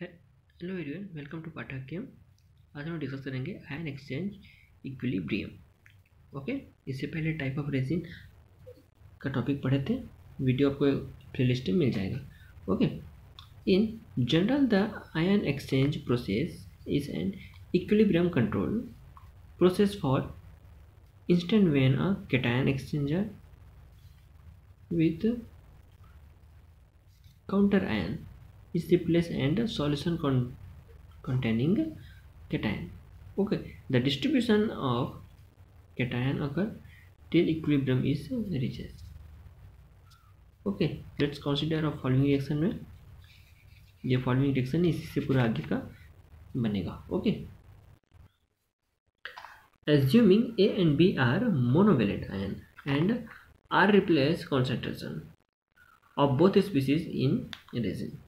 Hello everyone welcome to पाठ्यक्रम आज हम डिस्कस करेंगे आयन एक्सचेंज इक्विलिब्रियम ओके इससे पहले टाइप ऑफ़ रेजिन का टॉपिक पढ़े थे वीडियो आपको प्लेलिस्ट में मिल जाएगा. Okay in general the ion exchange process is an equilibrium control process for instance when a cation exchanger with counter ion. Is replaced and solution con containing cation okay the distribution of cation occur till equilibrium is reaches okay let's consider a following reaction में ये following reaction इसी से पूरा आगे का बनेगा okay assuming A and B are monovalent ion and are replace concentration of both species in resin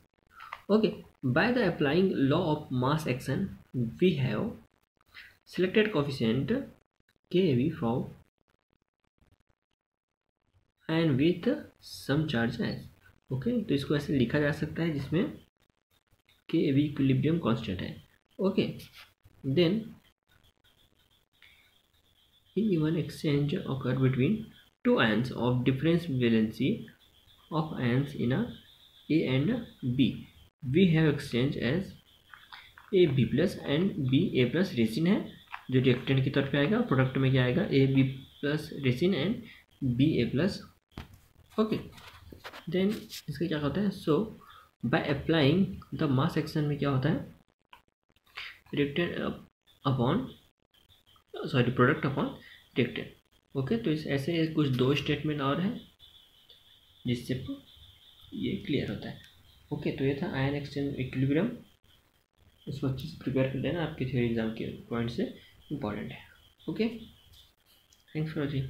okay by the applying law of mass action we have selected coefficient K V from and with some charges okay तो इसको ऐसे लिखा जा सकता है जिसमें K V equilibrium constant है okay then even exchange occur between two ions of difference valency of ions in A and B We have exchange as A B plus and B A plus resin है, जो reactant की तौर पे आएगा product में क्या आएगा? A B plus resin and B A plus okay then इसका क्या होता है? So by applying the mass action में क्या होता है? Reactant upon sorry product upon reactant okay तो इस, ऐसे कुछ दो स्टेटमेंट और हैं, जिससे ये क्लियर होता है। ओके तो ये था आयन एक्सचेंज इक्विलिब्रियम इसको अच्छे से प्रिपेयर कर लेना, आपके थ्योरी एग्ज़ाम के पॉइंट से इंपॉर्टेंट है। ओके? Thanks for watching